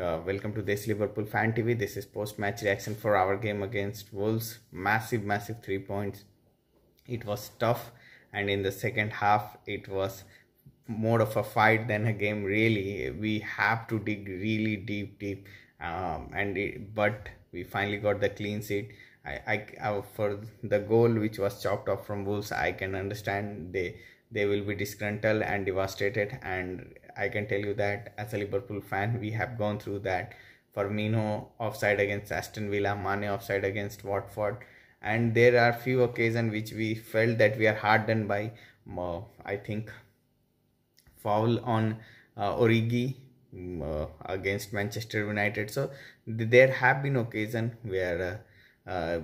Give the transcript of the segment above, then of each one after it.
Uh, welcome to this Liverpool Fan TV. This is post match reaction for our game against Wolves. Massive, massive three points. It was tough, and in the second half, it was more of a fight than a game. Really, we have to dig really deep, deep. Um, and it, but we finally got the clean sheet. I, I, uh, for the goal which was chopped off from Wolves, I can understand they they will be disgruntled and devastated and i can tell you that as a liverpool fan we have gone through that Firmino offside against Aston Villa, Mane offside against Watford, and there are few occasions which we felt that we are hardened by. Uh, I think foul on uh, Origi uh, against Manchester United. So th- there have been occasions where uh, uh,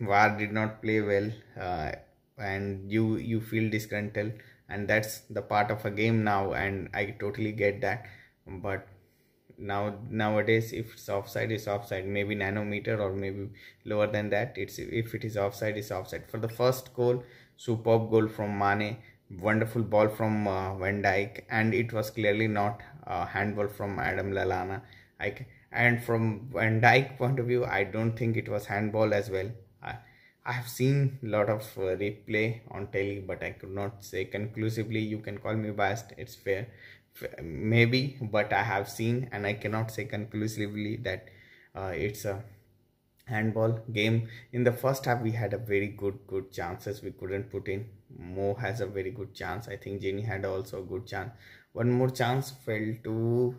VAR did not play well uh, and you you feel disgruntled and that's the part of a game now and i totally get that. But now nowadays if it's offside is offside. Maybe nanometer or maybe lower than that. It's if it is offside is offside. For the first goal superb goal from mane wonderful ball from uh, van dijk and it was clearly not a handball from adam lallana. I, and from van dijk point of view i don't think it was handball as well have seen a lot of uh, replay on telly, but I could not say conclusively. You can call me biased, it's fair. Maybe, but I have seen and I cannot say conclusively that uh, it's a handball game. In the first half, we had a very good, good chances we couldn't put in. Mo has a very good chance. I think Gini had also a good chance. One more chance fell to,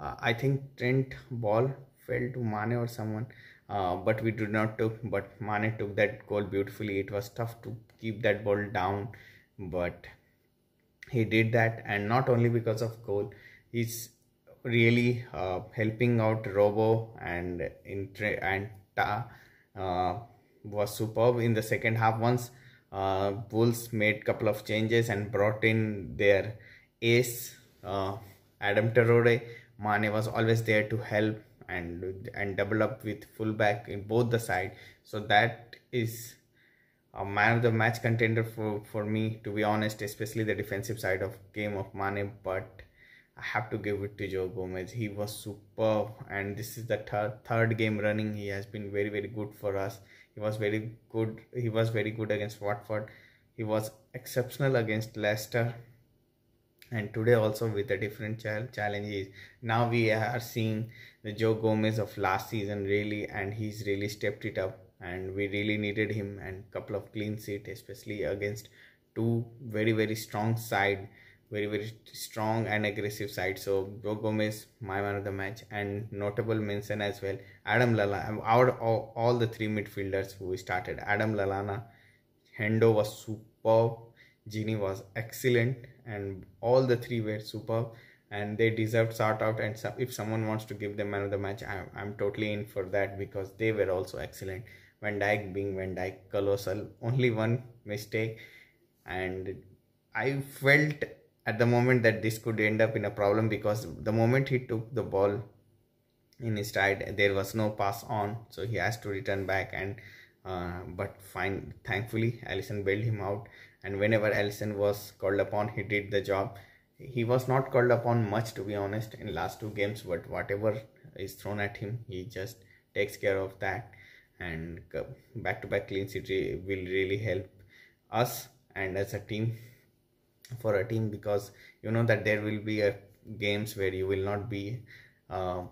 uh, I think Trent ball fell to Mane or someone uh, but we did not took but Mane took that goal beautifully. It was tough to keep that ball down but he did that. And not only because of goal he's really uh, helping out Robo and in and Ta uh, was superb in the second half. Once uh, Wolves made couple of changes and brought in their ace uh, Adam Traore Mane was always there to help and and double up with fullback in both the side. So that is a man of the match contender for for me to be honest especially the defensive side of game of Mane. But I have to give it to Joe Gomez. He was superb and this is the third third game running. He has been very very good for us. He was very good he was very good against Watford. He was exceptional against Leicester and today also with a different challenges. Now we are seeing the joe gomez of last season really and he's really stepped it up. And we really needed him and couple of clean sheet especially against two very very strong side very very strong and aggressive side. So joe gomez my man of the match and notable mention as well adam lallana. Our all, all the three midfielders who started adam lallana hendo was superb Gini was excellent and all the three were superb and they deserved sort out and so if someone wants to give them man of the match I'm, I'm totally in for that because they were also excellent. Van Dijk being Van Dijk colossal only one mistake and I felt at the moment that this could end up in a problem because the moment he took the ball in his stride there was no pass on so he has to return back and uh, but fine thankfully Alisson bailed him out. And whenever Alisson was called upon he did the job. He was not called upon much to be honest in last two games but whatever is thrown at him he just takes care of that. And back to back clean sheet will really help us and as a team for a team because you know that there will be a games where you will not be uh,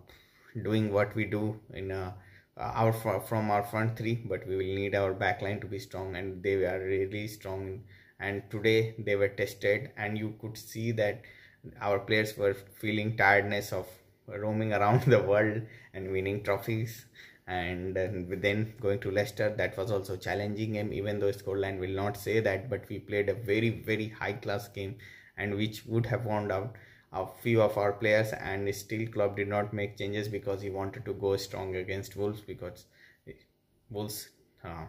doing what we do in a uh, our from our front three but we will need our back line to be strong and they are really strong. And today they were tested and you could see that our players were feeling tiredness of roaming around the world and winning trophies. And then going to Leicester that was also challenging game even though scoreline will not say that but we played a very very high class game and which would have won out a few of our players and still Klopp did not make changes because he wanted to go strong against Wolves because Wolves uh,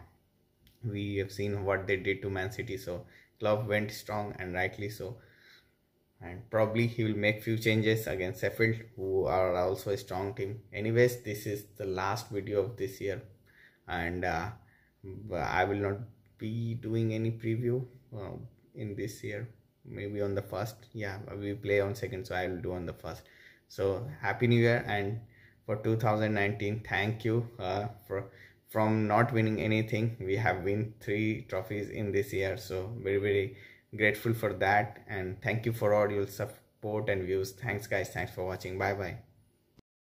we have seen what they did to Man City. So Klopp went strong and rightly so. And probably he will make few changes against Sheffield who are also a strong team. Anyways this is the last video of this year. And uh, I will not be doing any preview uh, in this year maybe on the first. Yeah we play on second so i will do on the first. So happy new year and for 2019 thank you uh, for from not winning anything we have win three trophies in this year. So very very grateful for that and thank you for all your support and views. Thanks guys. Thanks for watching. Bye bye